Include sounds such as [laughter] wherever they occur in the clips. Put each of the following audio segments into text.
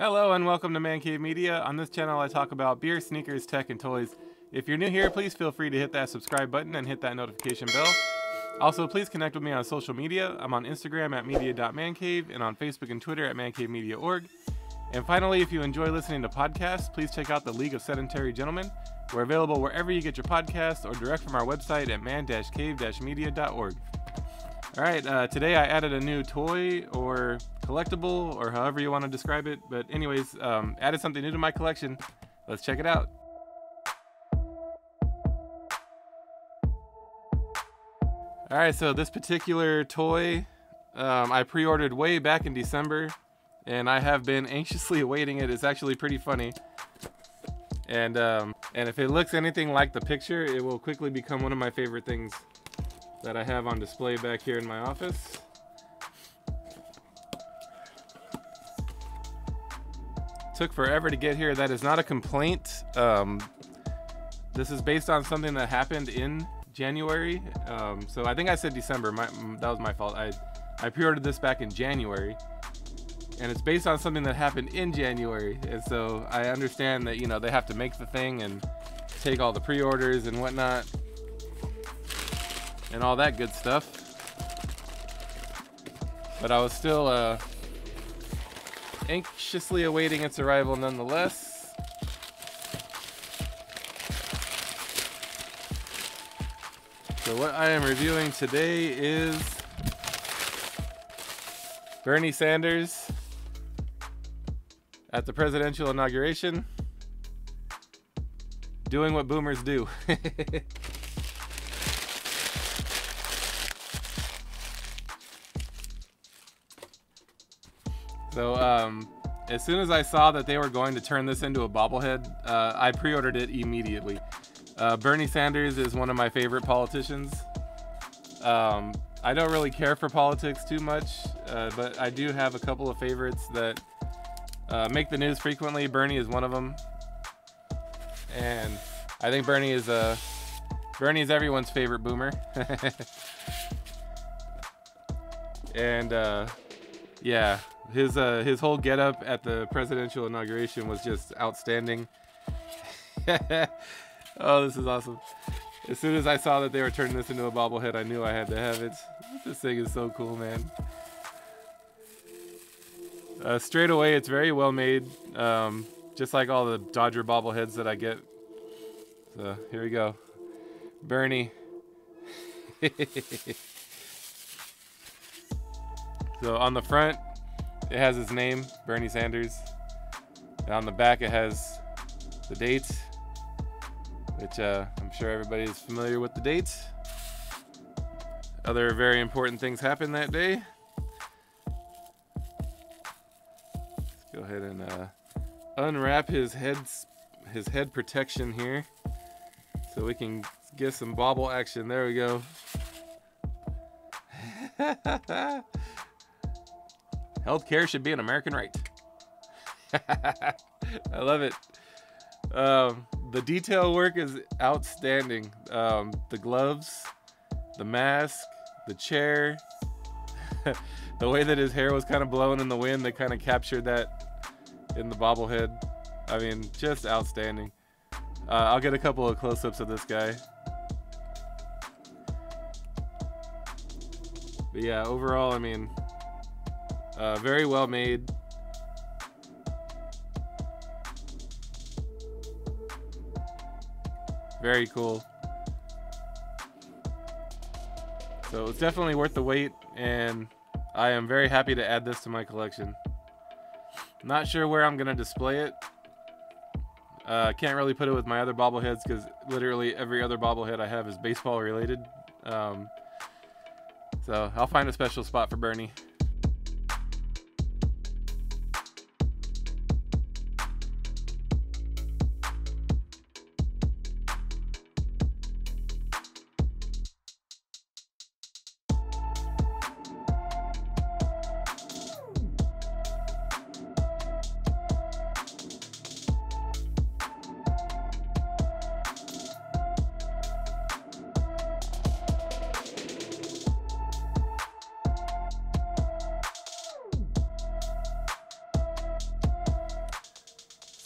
Hello and welcome to Man Cave Media. On this channel, I talk about beer, sneakers, tech, and toys. If you're new here, please feel free to hit that subscribe button and hit that notification bell. Also, please connect with me on social media. I'm on Instagram at media.mancave and on Facebook and Twitter at mancavemedia.org. And finally, if you enjoy listening to podcasts, please check out the League of Sedentary Gentlemen. We're available wherever you get your podcasts or direct from our website at man-cave-media.org. All right, uh, today I added a new toy or collectible or however you want to describe it. But anyways, um, added something new to my collection. Let's check it out. All right, so this particular toy um, I pre-ordered way back in December, and I have been [laughs] anxiously awaiting it. It's actually pretty funny, and um, and if it looks anything like the picture, it will quickly become one of my favorite things that I have on display back here in my office. Took forever to get here. That is not a complaint. Um, this is based on something that happened in January. Um, so I think I said December. My, that was my fault. I, I pre-ordered this back in January, and it's based on something that happened in January. And so I understand that you know they have to make the thing and take all the pre-orders and whatnot and all that good stuff. But I was still uh, anxiously awaiting its arrival nonetheless. So what I am reviewing today is Bernie Sanders at the presidential inauguration doing what boomers do. [laughs] So um, as soon as I saw that they were going to turn this into a bobblehead, uh, I pre-ordered it immediately. Uh, Bernie Sanders is one of my favorite politicians. Um, I don't really care for politics too much, uh, but I do have a couple of favorites that uh, make the news frequently. Bernie is one of them, and I think Bernie is a uh, Bernie is everyone's favorite boomer. [laughs] and uh, yeah, his uh, his whole getup at the presidential inauguration was just outstanding. [laughs] oh, this is awesome! As soon as I saw that they were turning this into a bobblehead, I knew I had to have it. This thing is so cool, man. Uh, straight away, it's very well made, um, just like all the Dodger bobbleheads that I get. So here we go, Bernie. [laughs] so on the front, it has his name, Bernie Sanders. And on the back, it has the date, which uh, I'm sure everybody is familiar with the date. Other very important things happened that day. Let's go ahead and uh, unwrap his head, his head protection here, so we can get some bobble action. There we go. [laughs] Healthcare should be an American right. [laughs] I love it. Um, the detail work is outstanding. Um, the gloves, the mask, the chair, [laughs] the way that his hair was kind of blowing in the wind, they kind of captured that in the bobblehead. I mean, just outstanding. Uh, I'll get a couple of close ups of this guy. But yeah, overall, I mean, uh, very well made. Very cool. So it's definitely worth the wait, and I am very happy to add this to my collection. Not sure where I'm going to display it. Uh, can't really put it with my other bobbleheads because literally every other bobblehead I have is baseball related. Um, so I'll find a special spot for Bernie.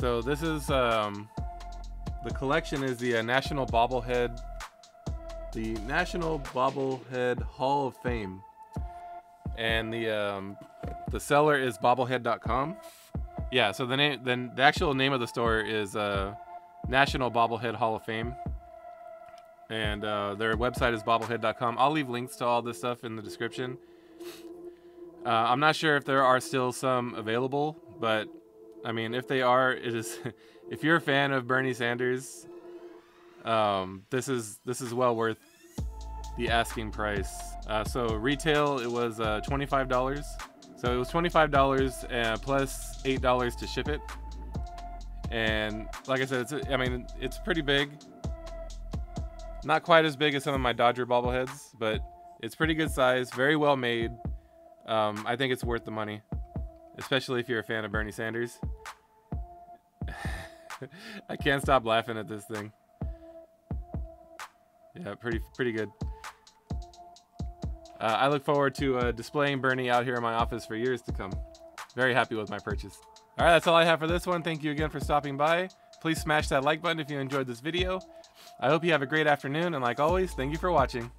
So this is um, the collection is the uh, National Bobblehead, the National Bobblehead Hall of Fame, and the um, the seller is bobblehead.com. Yeah, so the name then the actual name of the store is uh, National Bobblehead Hall of Fame, and uh, their website is bobblehead.com. I'll leave links to all this stuff in the description. Uh, I'm not sure if there are still some available, but I mean, if they are, it is. [laughs] if you're a fan of Bernie Sanders, um, this is this is well worth the asking price. Uh, so retail, it was uh, twenty-five dollars. So it was twenty-five dollars uh, plus eight dollars to ship it. And like I said, it's I mean it's pretty big. Not quite as big as some of my Dodger bobbleheads, but it's pretty good size, very well made. Um, I think it's worth the money, especially if you're a fan of Bernie Sanders. [laughs] I can't stop laughing at this thing. Yeah, pretty pretty good. Uh, I look forward to uh, displaying Bernie out here in my office for years to come. Very happy with my purchase. All right, that's all I have for this one. Thank you again for stopping by. Please smash that like button if you enjoyed this video. I hope you have a great afternoon, and like always, thank you for watching.